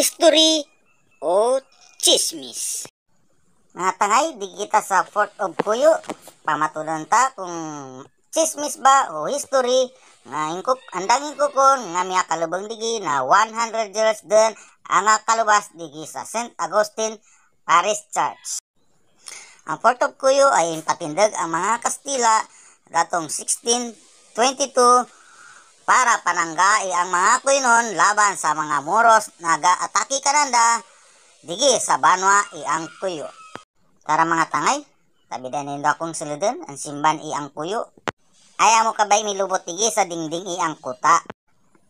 history o chismis. Mga tangay, di kita sa Fort of Kuyo. Pamatulan ta kung chismis ba o history nga ingkop andangin ko kon nga miya kalubang digi na 100 years din ang kalubas digi sa St. Augustine Parish Church. Ang Fort of Kuyo ay patindag ang mga Kastila datong 1622 para pananggai ang mga Kuinon laban sa mga Moros naga-atake kananda digi sa Banwa iang Kuyo. Tara mga tangay, tabidan nindo akong siludon ang simban iang Kuyo. Ay amo kabay milubot digi sa dingding iang kuta.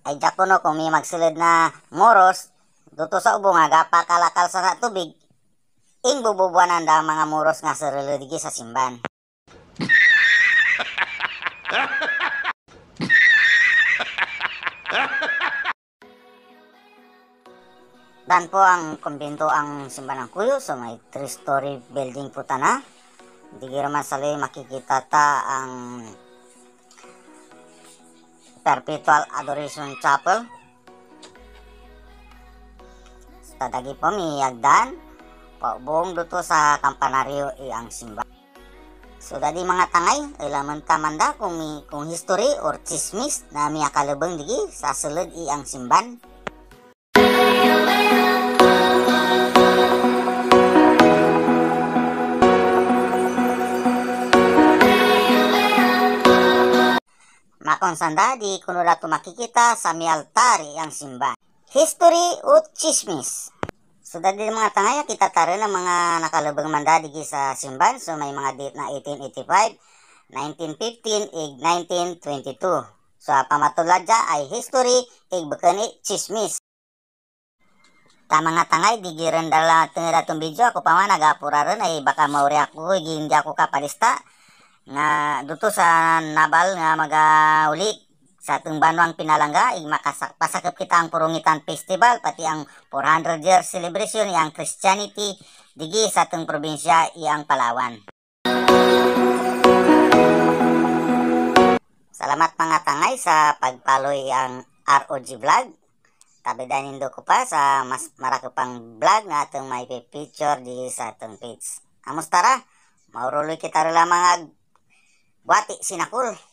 Ay jakono kung may magsulod na Moros duto sa ubo nga gapakalakal sa tubig ing bububuanan da mga Moros nga sarilo digi sa simban. Dan po ang kumbento ang simbahan ng Kuyo. So may three-story building po ta na. Hindi naman sali makikita ta ang Perpetual Adoration Chapel. Sa dagi po may agdan. Paubong duto sa kampanaryo ang simba. So dadi mga tangay, ilaman ta manda kung may, kung history or chismis na may akalubang digi sa sulod ang simban. Makonsanda di kuno dato makikita sa mi altari ang simbahan. History o chismis. So dadi mga tangaya kita taro ng mga nakalubang manda digi sa simbahan. So may mga date na 1885, 1915, ig 1922. So pamatuladya ay history ig bakani chismis. Ta mga tangay digi ren dala tinira video ako pa man nagapura ron ay baka mauri ako hindi ako kapalista nga duto sa nabal nga magauli sa atong banwang pinalangga ig makapasakop kita ang Purungitan Festival pati ang 400 year celebration iyang Christianity digi sa atong probinsya iyang Palawan. Salamat mga tangay sa pagpaloy ang ROG vlog. Tabidanin do ko pa sa mas marako pang vlog nga atong may picture di sa atong page. Amos tara, mauruloy kita rin mga Buati sinakul.